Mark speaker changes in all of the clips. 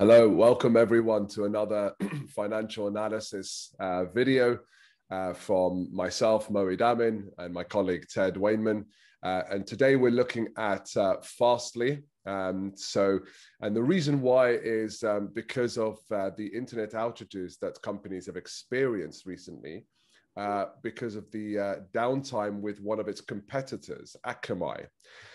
Speaker 1: Hello, welcome everyone to another financial analysis uh, video uh, from myself, Moeed Amin, and my colleague Ted Wainman. Uh, and today we're looking at uh, Fastly. Um, so, and the reason why is um, because of uh, the internet outages that companies have experienced recently. Uh, because of the downtime with one of its competitors, Akamai.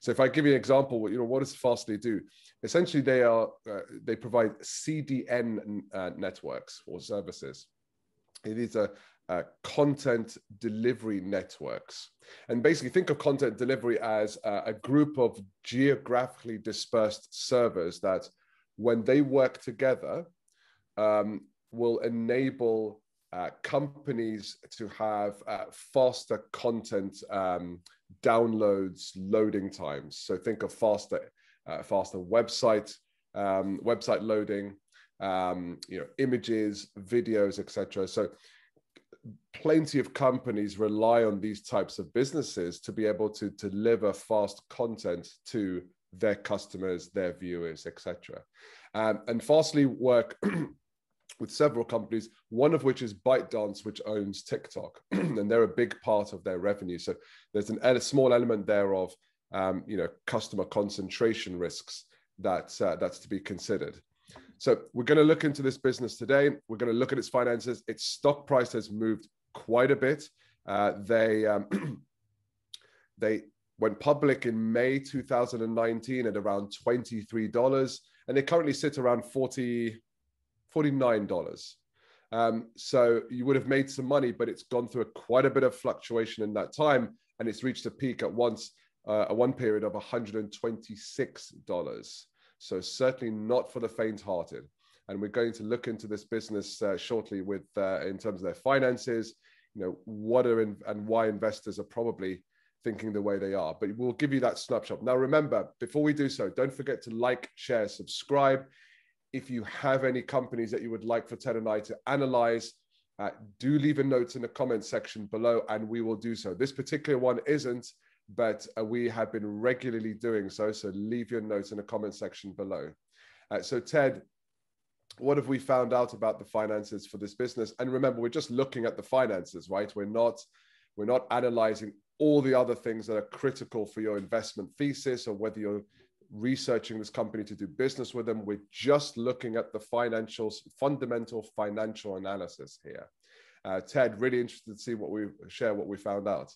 Speaker 1: So if I give you an example, you know, what does Fastly do? Essentially, they are uh, they provide CDN uh, networks or services. It is a, a content delivery networks, and basically think of content delivery as a, a group of geographically dispersed servers that, when they work together, um, will enable uh, companies to have uh, faster content um, downloads, loading times. So think of faster uh, faster website, um, website loading, um, you know, images, videos, etc. So plenty of companies rely on these types of businesses to be able to deliver fast content to their customers, their viewers, etc. Um, and Fastly work with several companies, one of which is ByteDance, which owns TikTok, and they're a big part of their revenue. So there's an, a small element there of um, you know, customer concentration risks that uh, that's to be considered. So we're going to look into this business today. We're going to look at its finances. Its stock price has moved quite a bit. Uh, they um, they went public in May 2019 at around $23, and they currently sit around 40, $49. Um, so you would have made some money, but it's gone through a, quite a bit of fluctuation in that time, and it's reached a peak at once uh, a one period of $126. So certainly not for the faint-hearted. And we're going to look into this business uh, shortly with uh, in terms of their finances, you know, what are in, and why investors are probably thinking the way they are. But we'll give you that snapshot. Now, remember, before we do so, don't forget to like, share, subscribe. If you have any companies that you would like for Ted and I to analyze, uh, do leave a note in the comment section below and we will do so. This particular one isn't, but uh, we have been regularly doing so. So leave your notes in the comment section below. Uh, so Ted, what have we found out about the finances for this business? And remember, we're just looking at the finances, right? We're not we're not analyzing all the other things that are critical for your investment thesis or whether you're researching this company to do business with them. We're just looking at the financials, fundamental financial analysis here. Uh, Ted, really interested to see what we share what we found out.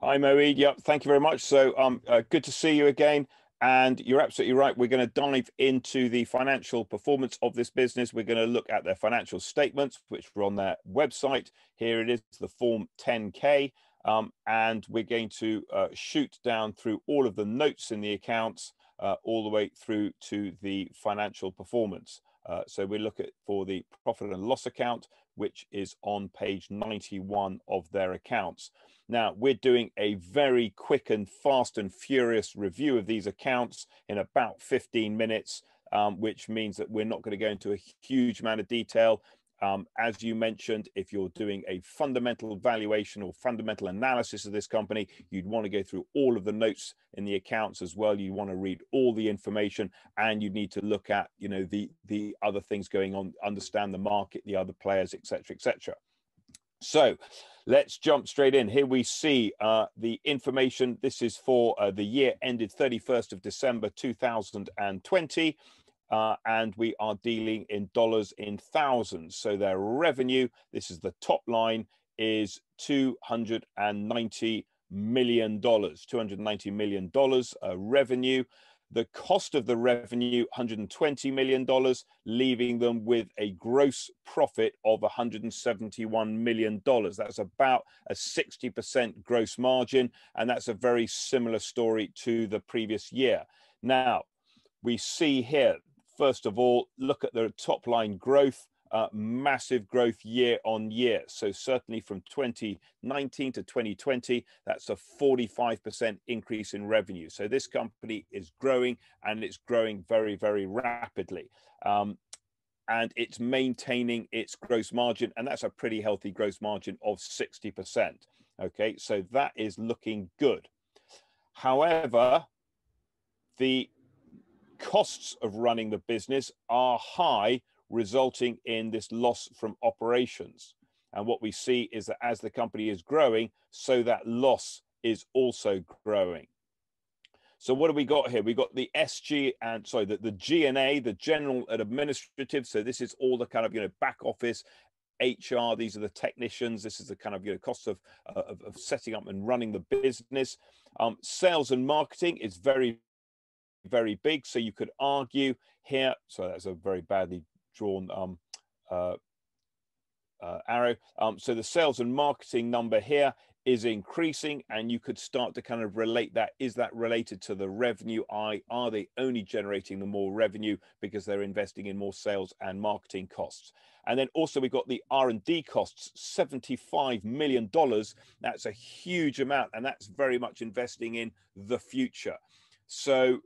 Speaker 2: Hi, Moeed. Yep, thank you very much. So, um, uh, good to see you again. And you're absolutely right. We're going to dive into the financial performance of this business. We're going to look at their financial statements, which are on their website. Here it is, the Form 10K. Um, and we're going to uh, shoot down through all of the notes in the accounts, uh, all the way through to the financial performance. Uh, so we look at for the profit and loss account, which is on page 91 of their accounts. Now, we're doing a very quick and fast and furious review of these accounts in about 15 minutes, um, which means that we're not going to go into a huge amount of detail. Um, as you mentioned, if you're doing a fundamental valuation or fundamental analysis of this company, you'd want to go through all of the notes in the accounts as well. You want to read all the information, and you need to look at, you know, the the other things going on, understand the market, the other players, etc., etc. So let's jump straight in. Here we see uh, the information. This is for uh, the year ended 31st of December 2020. Uh, and we are dealing in dollars in thousands. So their revenue, this is the top line, is $290 million, $290 million uh, revenue. The cost of the revenue, $120 million, leaving them with a gross profit of $171 million. That's about a 60% gross margin, and that's a very similar story to the previous year. Now, we see here, first of all, look at the top line growth uh, massive growth year on year. So certainly from 2019 to 2020, that's a 45% increase in revenue. So this company is growing and it's growing very, very rapidly. Um, and it's maintaining its gross margin, and that's a pretty healthy gross margin of 60%. Okay, so that is looking good. However, the costs of running the business are high, resulting in this loss from operations. And what we see is that as the company is growing, so that loss is also growing. So what do we got here? We got the SG and sorry, the, the GNA, the general and administrative. So this is all the kind of you know back office, HR. These are the technicians. This is the kind of you know cost of uh, of, of, setting up and running the business. Um, sales and marketing is very very big. So you could argue here. So that's a very badly drawn um, uh, uh, arrow. Um, so the sales and marketing number here is increasing and you could start to kind of relate that is that related to the revenue i are they only generating the more revenue because they're investing in more sales and marketing costs and then also we've got the r&d costs 75 million dollars that's a huge amount and that's very much investing in the future so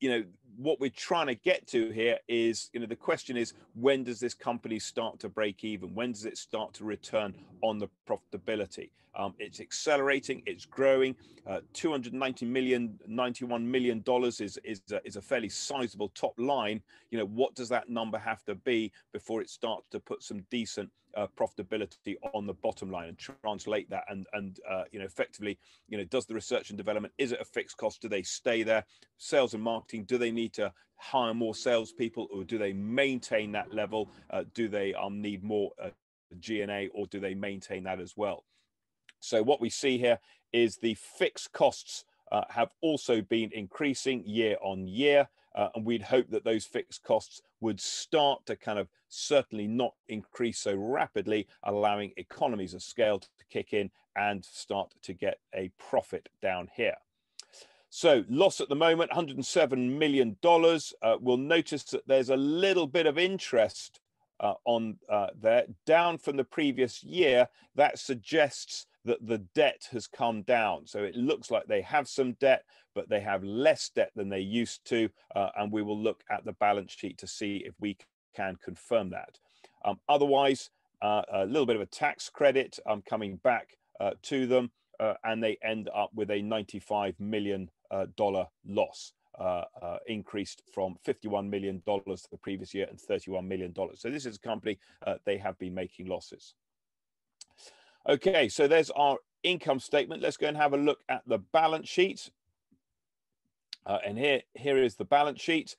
Speaker 2: you know what we're trying to get to here is you know the question is when does this company start to break even? When does it start to return on the profitability um, it's accelerating it's growing. Uh, 290 million 91 million dollars is is a, is a fairly sizable top line. You know what does that number have to be before it starts to put some decent uh, profitability on the bottom line and translate that? And and uh, you know effectively you know does the research and development is it a fixed cost? Do they stay there? Sales and marketing do they need to hire more salespeople or do they maintain that level? Uh, do they um, need more uh, GNA or do they maintain that as well so what we see here is the fixed costs uh, have also been increasing year on year uh, and we'd hope that those fixed costs would start to kind of certainly not increase so rapidly, allowing economies of scale to kick in and start to get a profit down here. So loss at the moment, $107 million. Uh, we'll notice that there's a little bit of interest uh, on uh, there, down from the previous year. That suggests that the debt has come down. So it looks like they have some debt, but they have less debt than they used to. Uh, and we will look at the balance sheet to see if we can confirm that. Um, otherwise, uh, a little bit of a tax credit um, coming back uh, to them, uh, and they end up with a $95 million uh, loss. Uh, uh, increased from $51 million the previous year and $31 million. So this is a company, they have been making losses. Okay, so there's our income statement. Let's go and have a look at the balance sheet. Uh, and here, here is the balance sheet.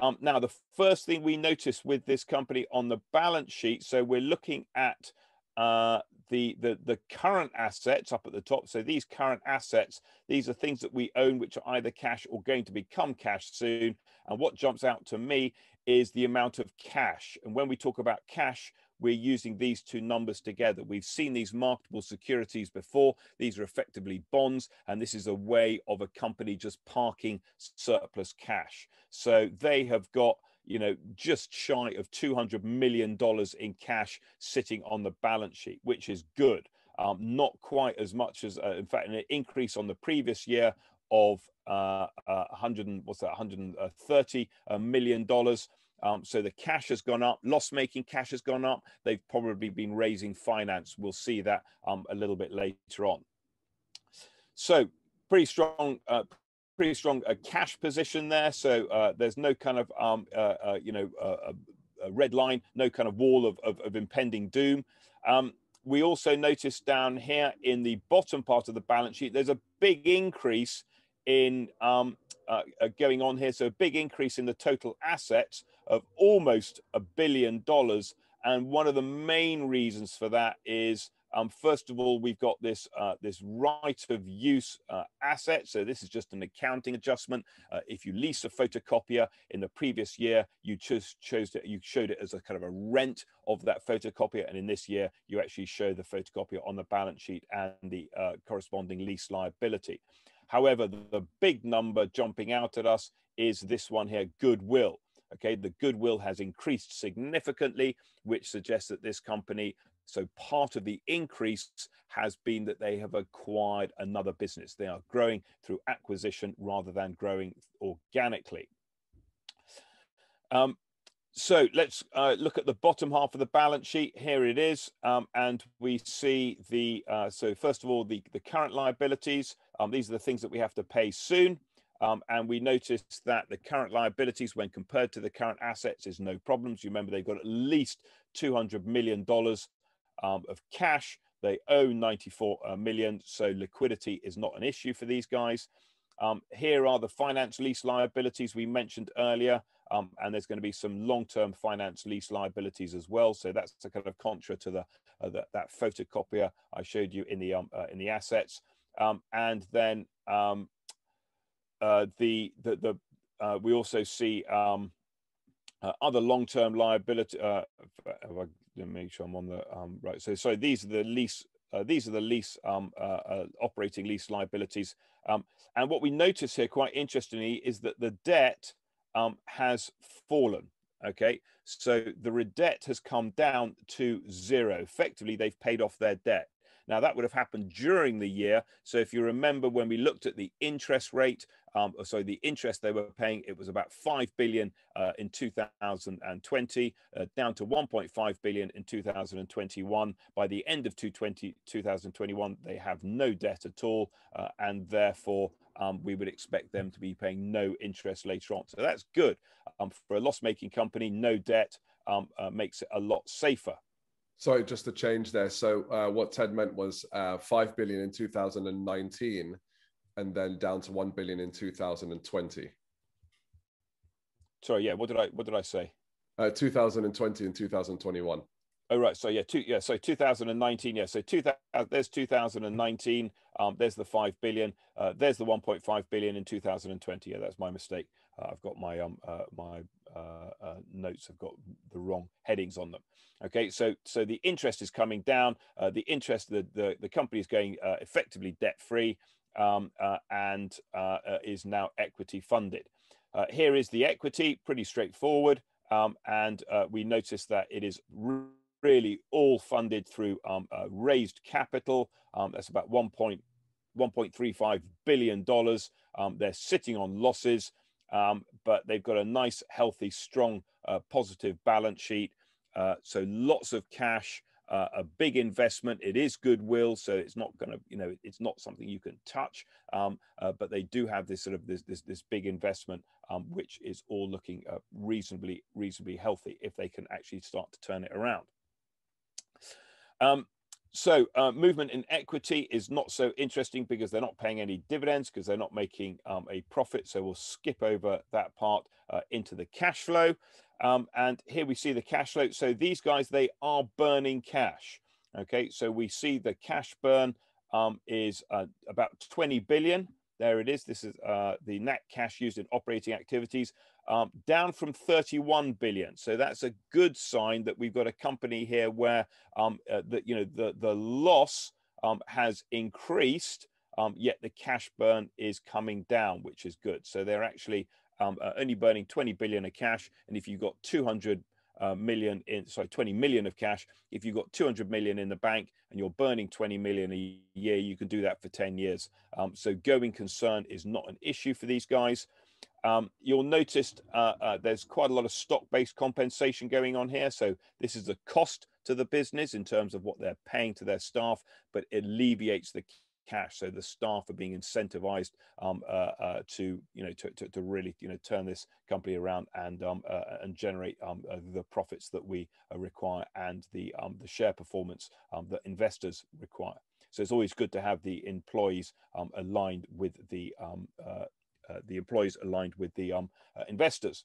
Speaker 2: Um, now, the first thing we notice with this company on the balance sheet, so we're looking at uh, the, the, the current assets up at the top. So these current assets, these are things that we own, which are either cash or going to become cash soon. And what jumps out to me is the amount of cash. And when we talk about cash, we're using these two numbers together. We've seen these marketable securities before. These are effectively bonds, and this is a way of a company just parking surplus cash. So they have got you know, just shy of $200 million in cash sitting on the balance sheet, which is good. Um, not quite as much as, uh, in fact, an increase on the previous year of uh, uh, 100, what's that, 130 uh, million dollars. Um, so the cash has gone up, loss-making cash has gone up. They've probably been raising finance. We'll see that um, a little bit later on. So pretty strong, uh, pretty strong uh, cash position there. So uh, there's no kind of, um, uh, uh, you know, uh, red line, no kind of wall of, of, of impending doom. Um, we also notice down here in the bottom part of the balance sheet, there's a big increase in um, going on here. So a big increase in the total assets of almost a billion dollars. And one of the main reasons for that is, um, first of all, we've got this uh, this right of use uh, asset. So this is just an accounting adjustment. Uh, if you lease a photocopier in the previous year, you chose chose it, you showed it as a kind of a rent of that photocopier, and in this year, you actually show the photocopier on the balance sheet and the uh, corresponding lease liability. However, the big number jumping out at us is this one here, goodwill. Okay, the goodwill has increased significantly, which suggests that this company, so part of the increase has been that they have acquired another business. They are growing through acquisition rather than growing organically. Um, so let's uh, look at the bottom half of the balance sheet. Here it is. Um, and we see the, uh, so first of all, the, the current liabilities. Um, these are the things that we have to pay soon. Um, and we noticed that the current liabilities, when compared to the current assets, is no problems. You remember they've got at least $200 million um, of cash. They owe 94 uh, million, so liquidity is not an issue for these guys. Um, here are the finance lease liabilities we mentioned earlier, um, and there's going to be some long-term finance lease liabilities as well. So that's a kind of contra to the, uh, the that photocopier I showed you in the um, uh, in the assets, um, and then um, uh, the the, the uh, we also see um, uh, other long-term liability. Uh, I make sure I'm on the right. So so these are the lease uh, these are the lease um, uh, operating lease liabilities. Um, and what we notice here, quite interestingly, is that the debt um, has fallen. Okay, so the red debt has come down to zero. Effectively, they've paid off their debt. Now, that would have happened during the year. So if you remember when we looked at the interest rate, um, so the interest they were paying, it was about 5 billion uh, in 2020, uh, down to 1.5 billion in 2021. By the end of 2021, they have no debt at all, uh, and therefore um, we would expect them to be paying no interest later on. So that's good. Um, for a loss-making company, no debt um, uh, makes it a lot safer.
Speaker 1: Sorry, just to change there. So uh, what Ted meant was uh, five billion in 2019, and then down to one billion in 2020.
Speaker 2: Sorry, yeah. What did I what did I say?
Speaker 1: Uh, 2020 and 2021.
Speaker 2: Oh right, so yeah, two, yeah, so 2019, yeah, so two, uh, there's 2019, um, there's the five billion, uh, there's the 1.5 billion in 2020. Yeah, that's my mistake. Uh, I've got my um uh, my uh, uh, notes have got the wrong headings on them. Okay, so so the interest is coming down. Uh, the interest, the the, the company is going uh, effectively debt free um, and is now equity funded. here is the equity, pretty straightforward, um, and we notice that it is really all funded through um, raised capital. Um, that's about 1.1.35 billion dollars. Um, they're sitting on losses um, but they've got a nice, healthy, strong, uh, positive balance sheet. Uh, so lots of cash, uh, a big investment. It is goodwill, so it's not going to, you know, it's not something you can touch. Um, uh, but they do have this sort of this this, this big investment, um, which is all looking uh, reasonably reasonably healthy if they can actually start to turn it around. So uh, movement in equity is not so interesting because they're not paying any dividends because they're not making um, a profit. So we'll skip over that part uh, into the cash flow. Um, and here we see the cash flow. So these guys, they are burning cash. Okay, so we see the cash burn um, is uh, about 20 billion. There it is. This is uh, the net cash used in operating activities um, down from 31 billion. So that's a good sign that we've got a company here where um, uh, that you know the the loss um, has increased, um, yet the cash burn is coming down, which is good. So they're actually um, uh, only burning 20 billion of cash, and if you've got 200 uh, million in sorry 20 million of cash if you've got 200 million in the bank and you're burning 20 million a year you can do that for 10 years um, so going concern is not an issue for these guys um, you'll notice uh, uh, there's quite a lot of stock-based compensation going on here. So this is a cost to the business in terms of what they're paying to their staff, but it alleviates the cash. So the staff are being incentivized um, uh, uh, to, you know, to, to, to, really, you know, turn this company around and um, uh, and generate um, uh, the profits that we require and the um, the share performance um, that investors require. So it's always good to have the employees aligned with the the employees aligned with the um, uh, investors.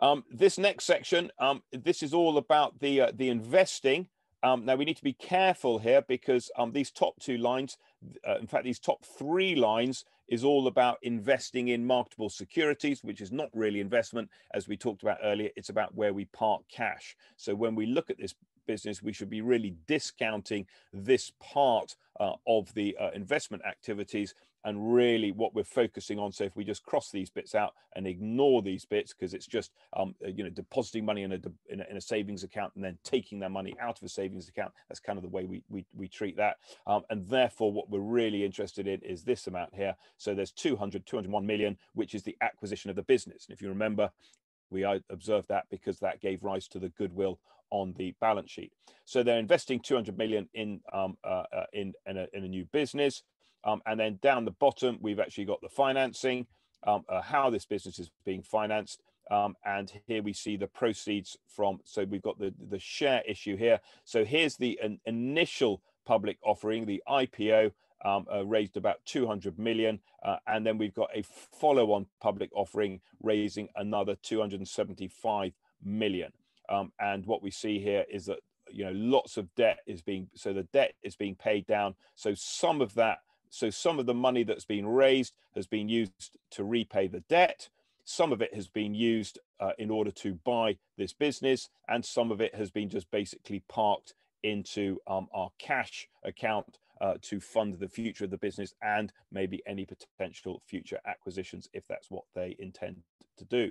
Speaker 2: Um, this next section, um, this is all about the uh, the investing. Um, now we need to be careful here because um, these top two lines, uh, in fact, these top three lines is all about investing in marketable securities, which is not really investment, as we talked about earlier. It's about where we park cash. So when we look at this business, we should be really discounting this part uh, of the uh, investment activities and really what we're focusing on. So if we just cross these bits out and ignore these bits because it's just um, uh, you know depositing money in a, in a, in a savings account and then taking that money out of a savings account, that's kind of the way we we, we treat that. Um, and therefore, what we're really interested in is this amount here. So there's 200 201 million, which is the acquisition of the business. And if you remember, we observed that because that gave rise to the goodwill on the balance sheet. So they're investing 200 million in um, uh, uh, in in a, in a new business. Um, and then down the bottom, we've actually got the financing, um, uh, how this business is being financed. Um, and here we see the proceeds from, so we've got the, the share issue here. So here's the an initial public offering, the IPO, um, uh, raised about 200 million. Uh, and then we've got a follow on public offering raising another 275 million. Um, and what we see here is that you know lots of debt is being so the debt is being paid down so some of that so some of the money that's been raised has been used to repay the debt some of it has been used uh, in order to buy this business and some of it has been just basically parked into um, our cash account uh, to fund the future of the business and maybe any potential future acquisitions if that's what they intend to do.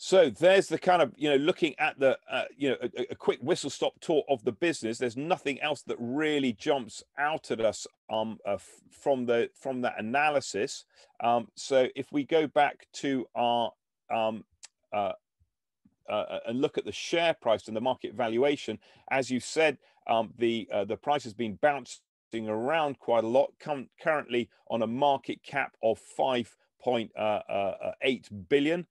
Speaker 2: So there's the kind of you know looking at the uh, you know a, a, quick whistle stop tour of the business. There's nothing else that really jumps out at us um, uh, from the from that analysis. Um, so if we go back to our um, uh, uh, and look at the share price and the market valuation, as you said, um, the uh, the price has been bouncing around quite a lot. currently on a market cap of 5.8 uh, uh, billion.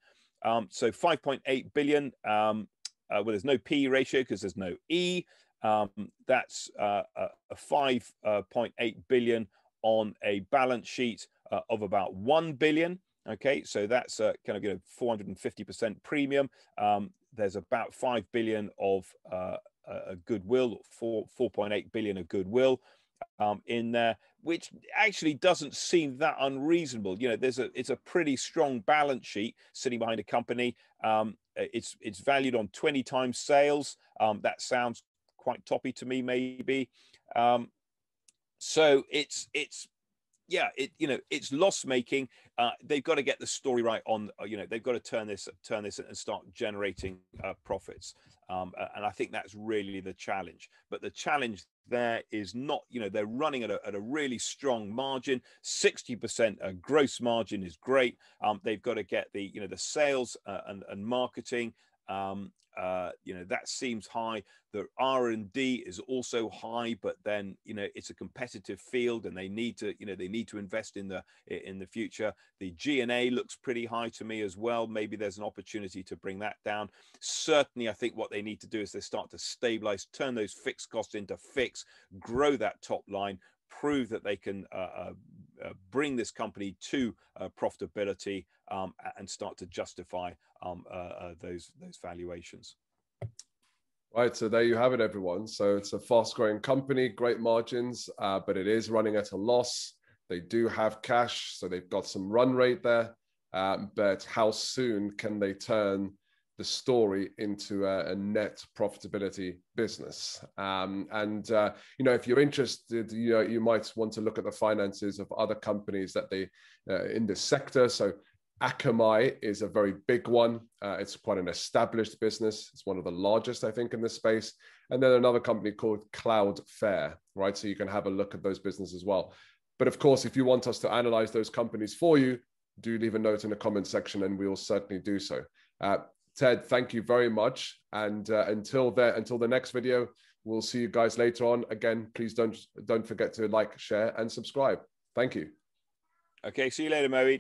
Speaker 2: Um, so 5.8 billion. Um, uh, well, there's no P ratio because there's no E. Um, that's uh, a 5.8 billion on a balance sheet of about 1 billion. Okay, so that's a kind of you know 450% premium. Um, there's about 5 billion of uh, a goodwill, four 4.8 billion of goodwill um, in there, which actually doesn't seem that unreasonable. You know, there's a it's a pretty strong balance sheet sitting behind a company. Um, it's it's valued on 20 times sales. Um, that sounds quite toppy to me, maybe. Um, so it's it's yeah, it you know it's loss making. Uh, they've got to get the story right on. Uh, you know, they've got to turn this turn this and start generating uh, profits. Um, and I think that's really the challenge. But the challenge there is not, you know, they're running at a, at a really strong margin. 60% uh, gross margin is great. Um, they've got to get the, you know, the sales uh, and, and marketing um, uh, you know that seems high. The R and D is also high, but then you know it's a competitive field, and they need to you know they need to invest in the in the future. The G and A looks pretty high to me as well. Maybe there's an opportunity to bring that down. Certainly, I think what they need to do is they start to stabilize, turn those fixed costs into fix, grow that top line, prove that they can uh, uh, uh, bring this company to uh, profitability um, and start to justify um, uh, uh, those those valuations.
Speaker 1: Right, so there you have it, everyone. So it's a fast-growing company, great margins, but it is running at a loss. They do have cash, so they've got some run rate there. Um, but how soon can they turn the story into a, a net profitability business. Um, and uh, you know, if you're interested, you know, you might want to look at the finances of other companies that they uh, in this sector. So Akamai is a very big one. Uh, it's quite an established business. It's one of the largest, I think, in this space. And then another company called Cloudflare, right? So you can have a look at those businesses as well. But of course, if you want us to analyze those companies for you, do leave a note in the comment section and we will certainly do so. Uh, Ted, thank you very much. And uh, until the until the next video, we'll see you guys later on. Again, please don't don't forget to like, share, and subscribe. Thank you.
Speaker 2: Okay, see you later, Moe.